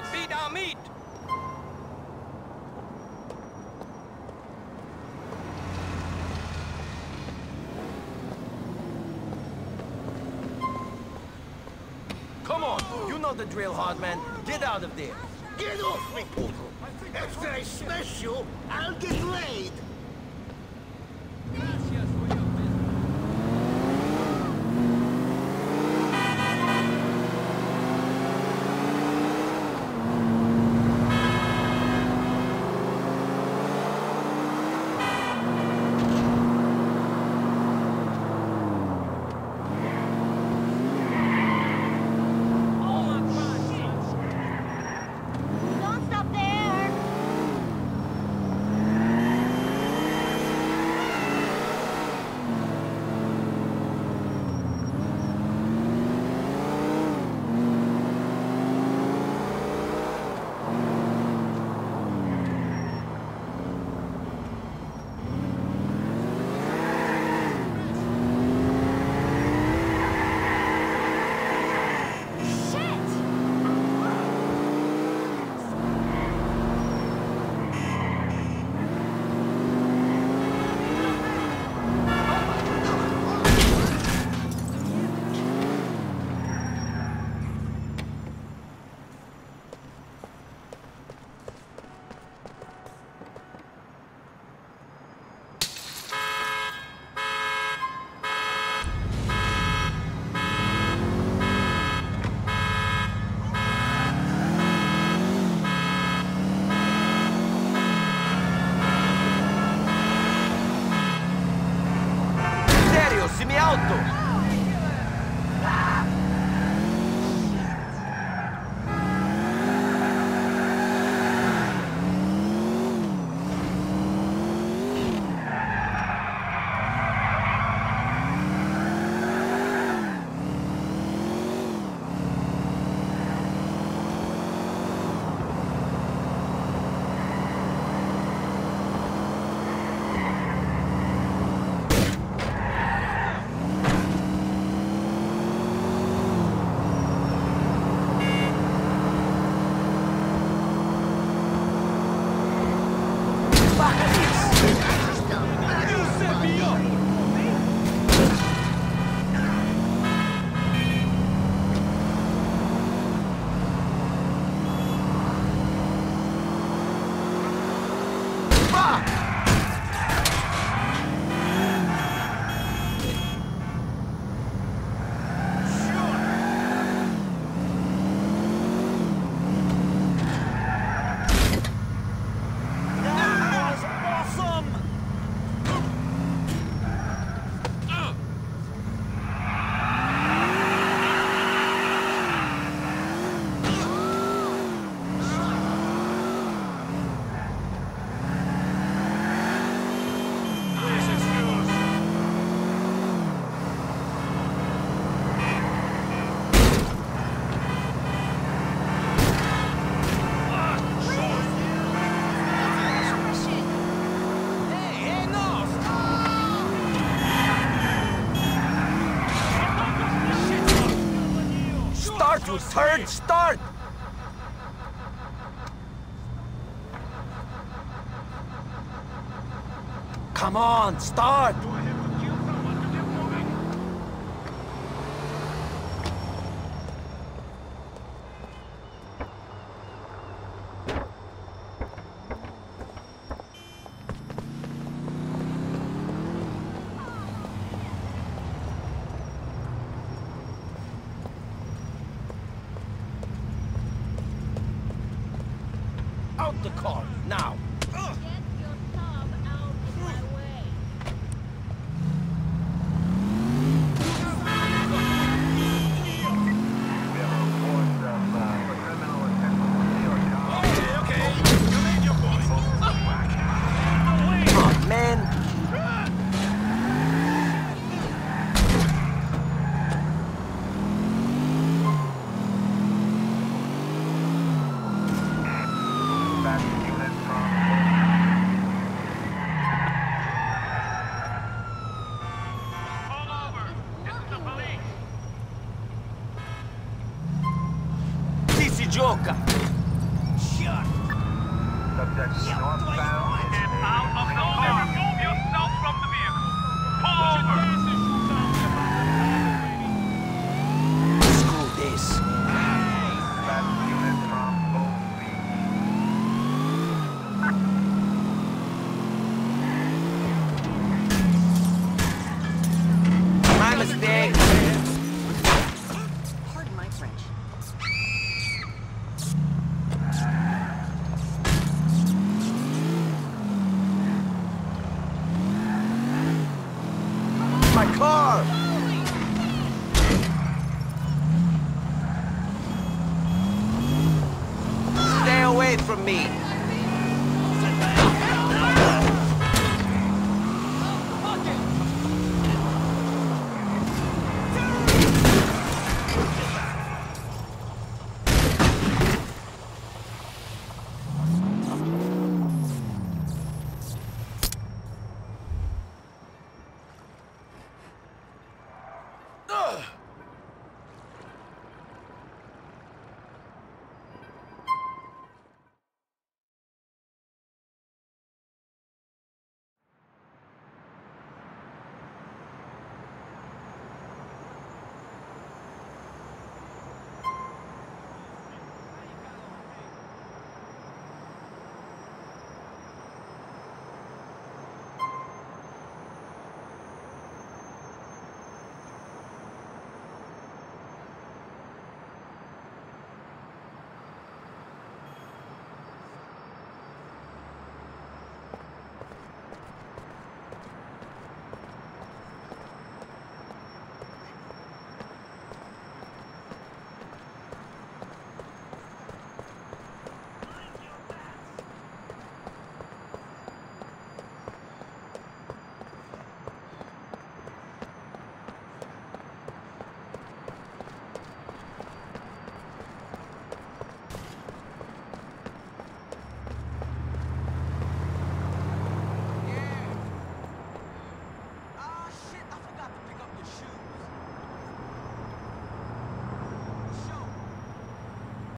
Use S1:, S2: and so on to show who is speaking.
S1: to our meat!
S2: Come on, you know the drill, hard man. Get out of there.
S3: Get off me, Poodle! After I smash you, I'll get laid!
S2: alto. Turd! Start! Come on, start! Out the car, now!
S4: Get
S2: gioca.
S5: Out of the car. Pull over.
S2: Screw this. Away from me!